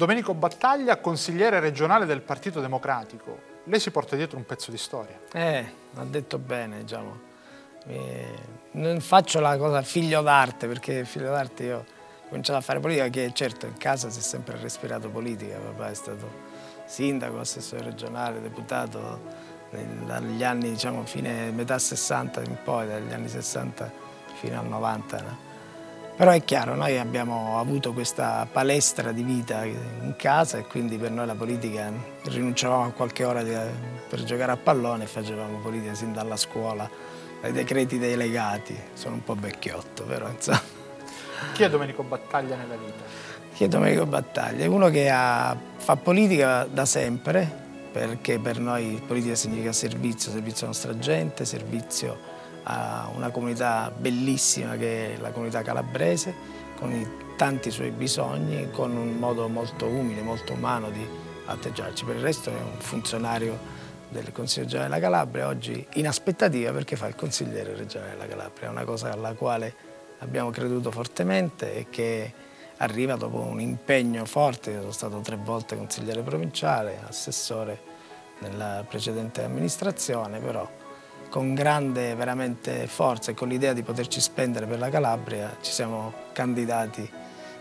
Domenico Battaglia, consigliere regionale del Partito Democratico. Lei si porta dietro un pezzo di storia. Eh, ha detto bene, diciamo. Eh, non faccio la cosa figlio d'arte, perché figlio d'arte io ho cominciato a fare politica, che certo in casa si è sempre respirato politica. Papà è stato sindaco, assessore regionale, deputato dagli anni, diciamo, fine metà 60 in poi, dagli anni 60 fino al 90. No? Però è chiaro, noi abbiamo avuto questa palestra di vita in casa e quindi per noi la politica rinunciavamo a qualche ora di, per giocare a pallone e facevamo politica sin dalla scuola, dai decreti dei legati. Sono un po' vecchiotto, però insomma. Chi è Domenico Battaglia nella vita? Chi è Domenico Battaglia? È uno che ha, fa politica da sempre, perché per noi politica significa servizio, servizio alla nostra gente, servizio a una comunità bellissima che è la comunità calabrese, con i tanti suoi bisogni, con un modo molto umile, molto umano di atteggiarci. Per il resto è un funzionario del Consiglio regionale della Calabria, oggi in aspettativa perché fa il consigliere regionale della Calabria, è una cosa alla quale abbiamo creduto fortemente e che arriva dopo un impegno forte, sono stato tre volte consigliere provinciale, assessore nella precedente amministrazione, però con grande veramente forza e con l'idea di poterci spendere per la Calabria ci siamo candidati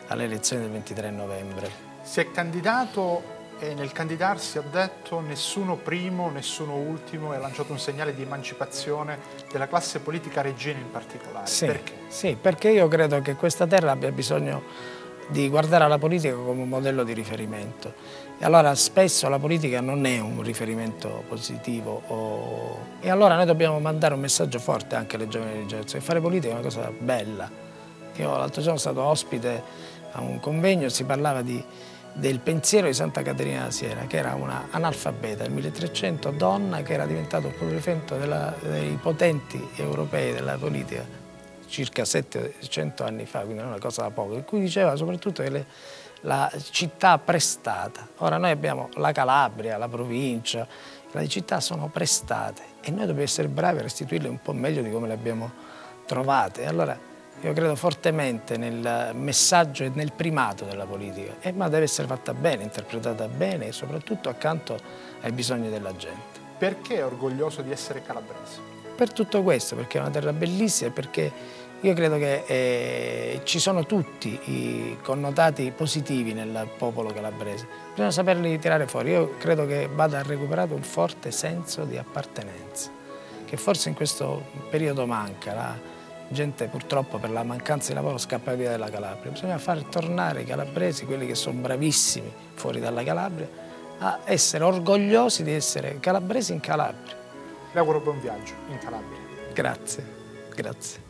alle elezioni del 23 novembre. Si è candidato e nel candidarsi ha detto nessuno primo, nessuno ultimo e ha lanciato un segnale di emancipazione della classe politica reggina in particolare. Sì, perché? Sì, perché io credo che questa terra abbia bisogno di guardare alla politica come un modello di riferimento. E allora spesso la politica non è un riferimento positivo o... e allora noi dobbiamo mandare un messaggio forte anche alle giovani generazioni. Fare politica è una cosa bella. Io l'altro giorno sono stato ospite a un convegno, si parlava di, del pensiero di Santa Caterina da Siena, che era una analfabeta del 1300, donna che era diventata un po' riferimento dei potenti europei della politica circa 700 anni fa, quindi non è una cosa da poco, in cui diceva soprattutto che le, la città prestata, ora noi abbiamo la Calabria, la provincia, le città sono prestate e noi dobbiamo essere bravi a restituirle un po' meglio di come le abbiamo trovate. Allora io credo fortemente nel messaggio e nel primato della politica, eh, ma deve essere fatta bene, interpretata bene e soprattutto accanto ai bisogni della gente. Perché è orgoglioso di essere calabrese? Per tutto questo, perché è una terra bellissima perché io credo che eh, ci sono tutti i connotati positivi nel popolo calabrese, bisogna saperli tirare fuori. Io credo che vada recuperato un forte senso di appartenenza, che forse in questo periodo manca. La gente purtroppo per la mancanza di lavoro scappa via dalla Calabria. Bisogna far tornare i calabresi, quelli che sono bravissimi fuori dalla Calabria, a essere orgogliosi di essere calabresi in Calabria. Le auguro buon viaggio in Calabria. Grazie, grazie.